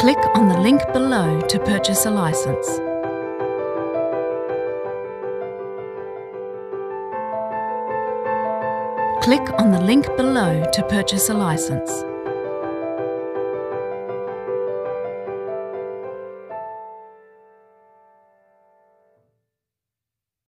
Click on the link below to purchase a license. Click on the link below to purchase a license.